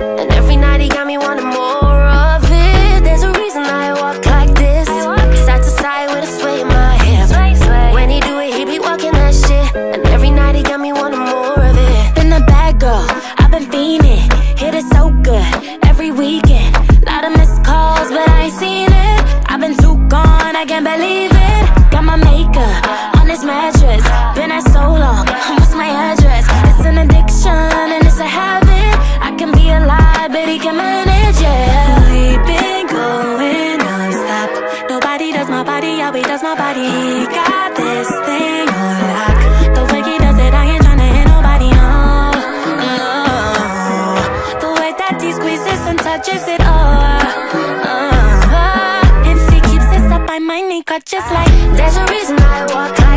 And every night he got me wanting more of it. There's a reason I walk like this. Side to side with a sway in my hip When he do it, he be walking that shit. And every night he got me wanting more of it. Been a bad girl, I've been fiending. Hit it so good, every weekend. Lot of missed calls, but I ain't seen it. I've been too gone, I can't believe it. Got my makeup on this mattress. Been there so long I bet he can manage, yeah We've been going nonstop. Nobody does my body, yeah, we does my body. He got this thing on lock. The way he does it, I ain't tryna hit nobody, no, no. The way that he squeezes and touches it, oh, oh, oh. If he keeps this up, I might need cut just like There's a reason I walk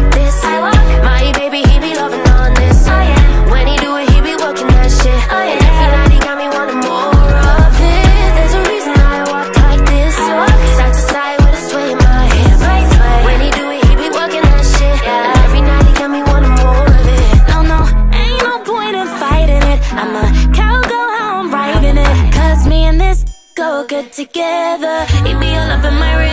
Get together. Eat me all up in my room.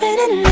loving it